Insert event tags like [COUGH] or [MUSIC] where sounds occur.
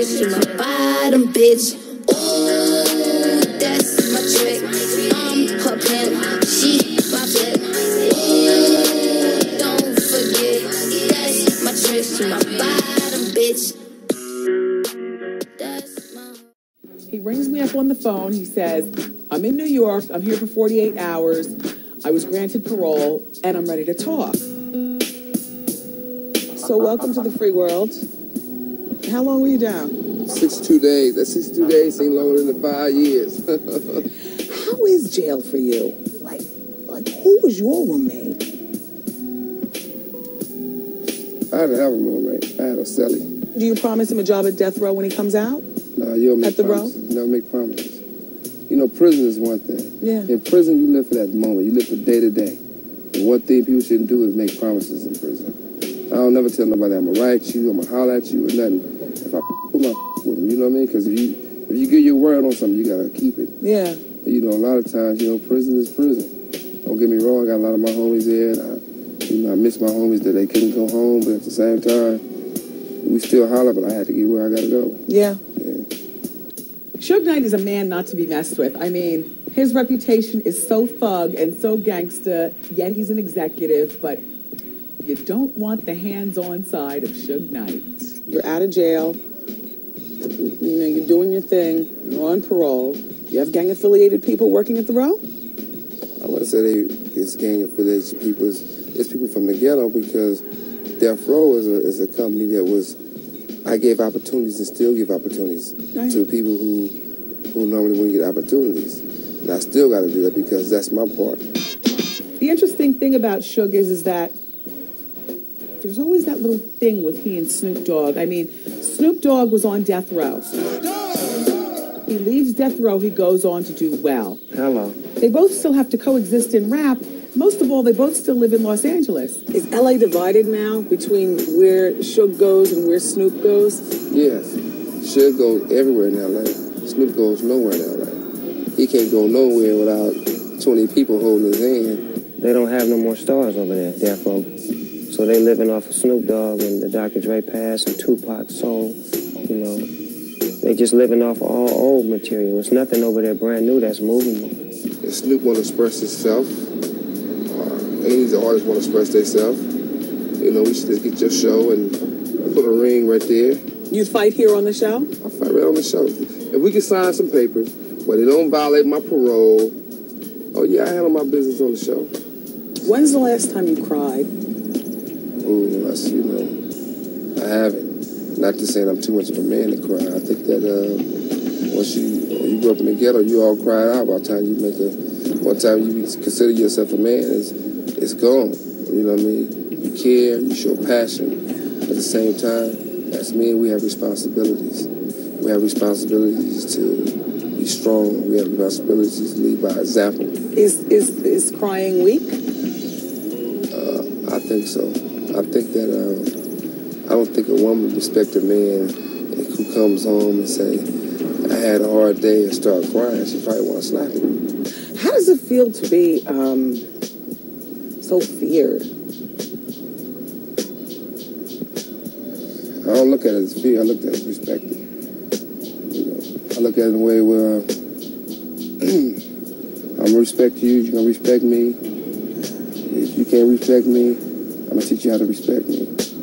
bitch. You're my bottom bitch. Ooh, that's my trick. I'm her pimp. She my my bitch. He rings me up on the phone. He says, I'm in New York. I'm here for 48 hours. I was granted parole and I'm ready to talk. So, welcome to the free world. How long were you down? 62 days. That 62 days seem longer than the five years. [LAUGHS] How is jail for you? Like, like who was your roommate? I didn't have a roommate. I had a cellie. Do you promise him a job at death row when he comes out? No, you don't make At the promises. You don't make promises. You know, prison is one thing. Yeah. In prison, you live for that moment. You live for day to day. And one thing people shouldn't do is make promises in prison. I don't never tell nobody I'm gonna write you, I'm gonna holler at you, or nothing. If I put my with them, you know what I mean? Because if you if you give your word on something, you gotta keep it. Yeah. You know, a lot of times, you know, prison is prison. Don't get me wrong. I got a lot of my homies there. And I, you know, I miss my homies that they couldn't go home, but at the same time, we still holler. But I had to get where I gotta go. Yeah. Yeah. Suge Knight is a man not to be messed with. I mean, his reputation is so thug and so gangsta, yet he's an executive, but you don't want the hands-on side of Suge Knight. You're out of jail. You know, you're doing your thing. You're on parole. You have gang-affiliated people working at the row? I wouldn't say they it's gang affiliated people. It's, it's people from the ghetto because Death Row is a, is a company that was I gave opportunities and still give opportunities Right. to people who who normally wouldn't get opportunities. And I still got to do that because that's my part. The interesting thing about Suge is, is that there's always that little thing with he and Snoop Dogg. I mean, Snoop Dogg was on death row. He leaves death row, he goes on to do well. Hello. They both still have to coexist in rap. Most of all, they both still live in Los Angeles. Is LA divided now between where Suge goes and where Snoop goes? Yes. Suge goes everywhere in LA. Snoop goes nowhere in LA. He can't go nowhere without 20 people holding his hand. They don't have no more stars over there, Death Row. So they living off of Snoop Dogg and the Dr. Dre Pass and Tupac Soul. You know, they just living off all old material. It's nothing over there brand new that's moving. If Snoop want to express himself, or any of the artists want to express themselves, you know, we should just get your show and put a ring right there. You'd fight here on the show? I'll fight right on the show. If we can sign some papers where they don't violate my parole, oh yeah, I handle my business on the show. When's the last time you cried? Ooh, that's, you know, I haven't. Not to say I'm too much of a man to cry. I think that uh, once you when you grew up in the ghetto, you all cry out by the time you make a, one time you consider yourself a man, it's, it's gone. You know what I mean? You care, you show passion. At the same time, as men, we have responsibilities. We have responsibilities to be strong. We have responsibilities to lead by example. Is is is crying weak? Uh, I think so. I think that uh, I don't think a woman respect a man who comes home and say, "I had a hard day," and start crying. She probably want to slap him. How does it feel to be um, so feared? I don't look at it as fear. I look at it as respect. You know, I look at it in a way where [CLEARS THROAT] I'm gonna respect you. You're gonna respect me. If you can't respect me, I'm gonna teach you how to respect me.